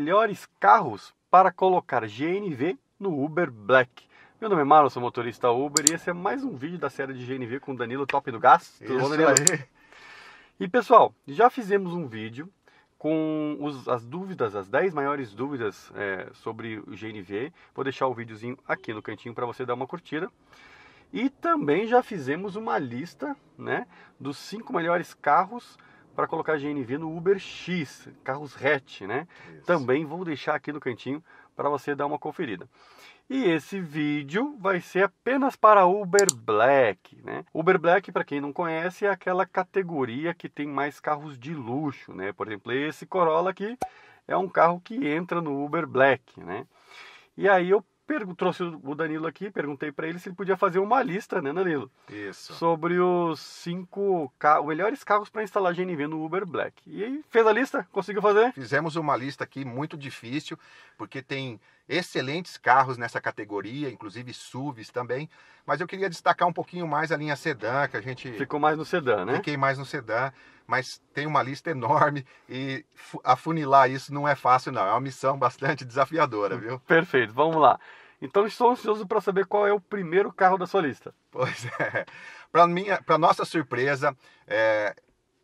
melhores carros para colocar GNV no Uber Black. Meu nome é Marlon, sou motorista Uber e esse é mais um vídeo da série de GNV com o Danilo Top do Gás. Tudo bom, Danilo? Aí. E pessoal, já fizemos um vídeo com os, as dúvidas, as 10 maiores dúvidas é, sobre o GNV. Vou deixar o videozinho aqui no cantinho para você dar uma curtida. E também já fizemos uma lista né, dos 5 melhores carros para colocar GNV no Uber X, carros hatch, né? Isso. Também vou deixar aqui no cantinho para você dar uma conferida. E esse vídeo vai ser apenas para Uber Black, né? Uber Black, para quem não conhece, é aquela categoria que tem mais carros de luxo, né? Por exemplo, esse Corolla aqui é um carro que entra no Uber Black, né? E aí eu trouxe o Danilo aqui, perguntei para ele se ele podia fazer uma lista, né, Danilo? Isso. Sobre os cinco carros, melhores carros para instalar GNV no Uber Black. E aí, fez a lista? Conseguiu fazer? Fizemos uma lista aqui muito difícil, porque tem excelentes carros nessa categoria, inclusive SUVs também. Mas eu queria destacar um pouquinho mais a linha sedã, que a gente. Ficou mais no sedã, né? Fiquei mais no sedã, mas tem uma lista enorme e afunilar isso não é fácil, não. É uma missão bastante desafiadora, viu? Perfeito, vamos lá. Então estou ansioso para saber qual é o primeiro carro da sua lista. Pois é. Para minha, para nossa surpresa, é,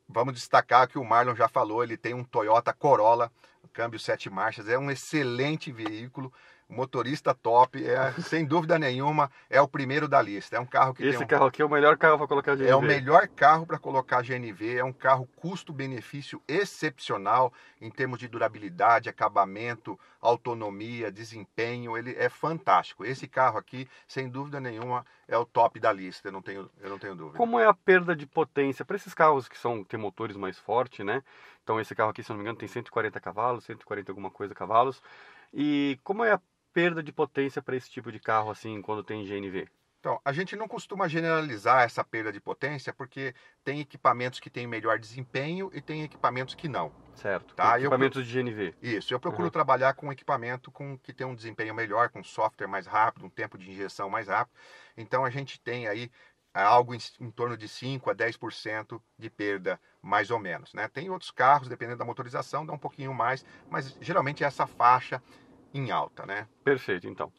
vamos destacar que o Marlon já falou, ele tem um Toyota Corolla, câmbio sete marchas, é um excelente veículo motorista top, é, sem dúvida nenhuma, é o primeiro da lista. É um carro que Esse um... carro aqui é o melhor carro para colocar GNV. É o melhor carro para colocar GNV, é um carro custo-benefício excepcional em termos de durabilidade, acabamento, autonomia, desempenho, ele é fantástico. Esse carro aqui, sem dúvida nenhuma, é o top da lista, eu não tenho, eu não tenho dúvida. Como é a perda de potência para esses carros que são tem motores mais fortes, né? Então esse carro aqui, se não me engano, tem 140 cavalos, 140 alguma coisa cavalos. E como é a perda de potência para esse tipo de carro assim quando tem GNV? Então, a gente não costuma generalizar essa perda de potência porque tem equipamentos que têm melhor desempenho e tem equipamentos que não. Certo. Tá? Equipamentos eu, de GNV. Isso. Eu procuro uhum. trabalhar com equipamento com que tem um desempenho melhor, com software mais rápido, um tempo de injeção mais rápido. Então a gente tem aí é, algo em, em torno de 5 a 10% de perda, mais ou menos. Né? Tem outros carros, dependendo da motorização, dá um pouquinho mais, mas geralmente é essa faixa em alta, né? Perfeito, então.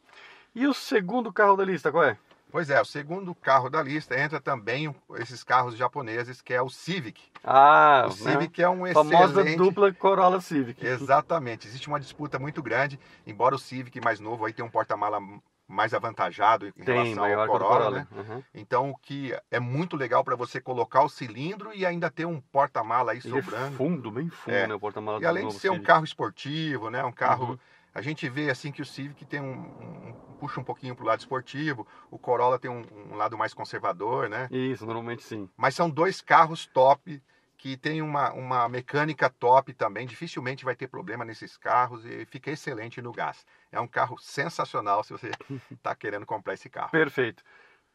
E o segundo carro da lista, qual é? Pois é, o segundo carro da lista entra também esses carros japoneses, que é o Civic. Ah, o Civic né? é um excelente... Famosa dupla Corolla Civic. Exatamente. Existe uma disputa muito grande, embora o Civic mais novo aí tenha um porta-mala mais avantajado em Tem, relação ao Corolla, Corolla, né? Uhum. Então, o que é muito legal para você colocar o cilindro e ainda ter um porta-mala aí Ele é sobrando. É fundo, bem fundo, é. né, o porta-mala E além de ser Civic. um carro esportivo, né, um carro uhum a gente vê assim que o Civic tem um, um puxa um pouquinho para o lado esportivo, o Corolla tem um, um, lado mais conservador, né? Isso, normalmente sim. Mas são dois carros top que tem uma, uma mecânica top também. Dificilmente vai ter problema nesses carros e fica excelente no gás. É um carro sensacional se você está querendo comprar esse carro. Perfeito.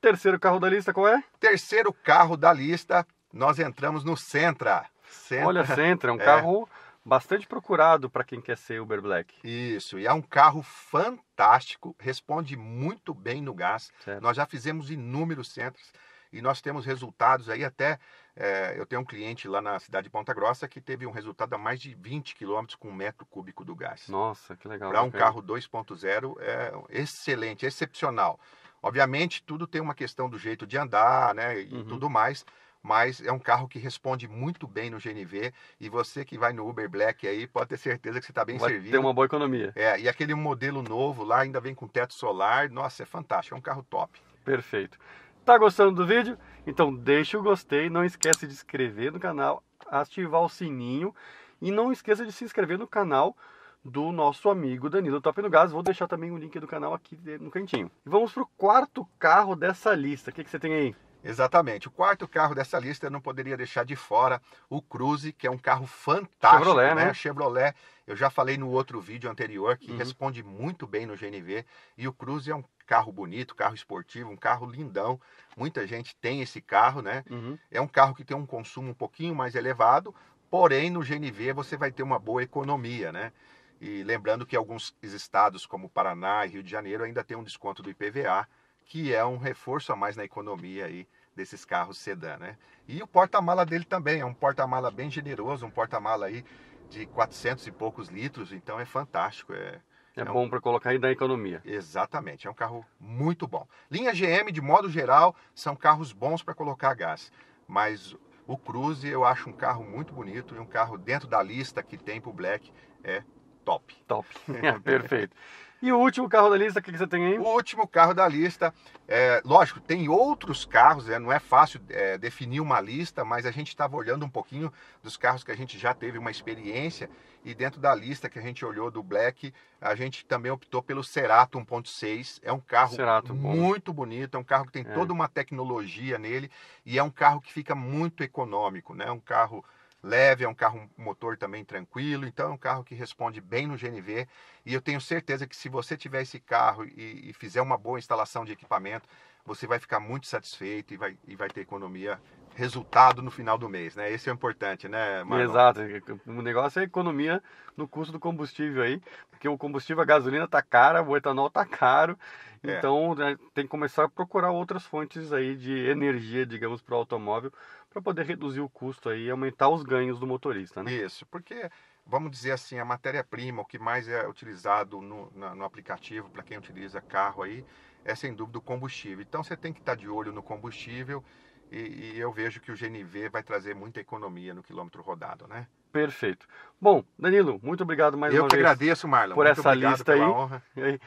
Terceiro carro da lista qual é? Terceiro carro da lista, nós entramos no Sentra. Sentra Olha, Sentra, é um é. carro bastante procurado para quem quer ser Uber Black. Isso, e é um carro fantástico, responde muito bem no gás. Certo. Nós já fizemos inúmeros centros e nós temos resultados aí até. É, eu tenho um cliente lá na cidade de Ponta Grossa que teve um resultado a mais de 20 km com um metro cúbico do gás. Nossa, que legal. Para um carro 2.0 é excelente, excepcional. Obviamente, tudo tem uma questão do jeito de andar, né, e uhum. tudo mais, mas é um carro que responde muito bem no GNV e você que vai no Uber Black aí pode ter certeza que você está bem vai servido. Tem uma boa economia. É, e aquele modelo novo lá ainda vem com teto solar, nossa, é fantástico, é um carro top. Perfeito. Tá gostando do vídeo? Então deixa o gostei, não esquece de inscrever no canal, ativar o sininho e não esqueça de se inscrever no canal do nosso amigo Danilo Top no Gás. Vou deixar também o link do canal aqui no cantinho. Vamos para o quarto carro dessa lista. O que, que você tem aí? Exatamente. O quarto carro dessa lista eu não poderia deixar de fora o Cruze, que é um carro fantástico, Chevrolet, né? né? Chevrolet. Eu já falei no outro vídeo anterior que uhum. responde muito bem no GNV. E o Cruze é um carro bonito, carro esportivo, um carro lindão. Muita gente tem esse carro, né? Uhum. É um carro que tem um consumo um pouquinho mais elevado, porém no GNV você vai ter uma boa economia, né? E lembrando que alguns estados, como Paraná e Rio de Janeiro, ainda tem um desconto do IPVA que é um reforço a mais na economia aí desses carros sedã, né? E o porta-mala dele também é um porta-mala bem generoso, um porta-mala aí de 400 e poucos litros, então é fantástico. É, é, é bom um... para colocar e dar economia. Exatamente, é um carro muito bom. Linha GM, de modo geral, são carros bons para colocar gás, mas o Cruze eu acho um carro muito bonito e um carro dentro da lista que tem para o Black é top. Top, perfeito. E o último carro da lista, o que você tem aí? O último carro da lista, é, lógico, tem outros carros, é, não é fácil é, definir uma lista, mas a gente estava olhando um pouquinho dos carros que a gente já teve uma experiência e dentro da lista que a gente olhou do Black, a gente também optou pelo Cerato 1.6. É um carro Cerato, muito bom. bonito, é um carro que tem é. toda uma tecnologia nele e é um carro que fica muito econômico, né? É um carro leve, é um carro motor também tranquilo, então é um carro que responde bem no GNV e eu tenho certeza que se você tiver esse carro e, e fizer uma boa instalação de equipamento, você vai ficar muito satisfeito e vai, e vai ter economia, resultado no final do mês, né? Esse é o importante, né? Exato, o negócio é economia no custo do combustível aí, porque o combustível, a gasolina tá cara, o etanol tá caro, é. então né, tem que começar a procurar outras fontes aí de energia, digamos, para o automóvel, para poder reduzir o custo aí e aumentar os ganhos do motorista, né? Isso, porque vamos dizer assim, a matéria-prima, o que mais é utilizado no, no, no aplicativo para quem utiliza carro aí, é sem dúvida o combustível. Então você tem que estar tá de olho no combustível e, e, eu vejo que o GNV vai trazer muita economia no quilômetro rodado, né? Perfeito. Bom, Danilo, muito obrigado mais eu uma vez. Eu que agradeço, Marlon. Por muito essa lista aí. Honra.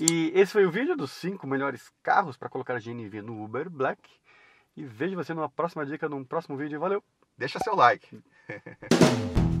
E esse foi o vídeo dos cinco melhores carros para colocar GNV no Uber Black. E vejo você numa próxima dica, num próximo vídeo. Valeu! Deixa seu like.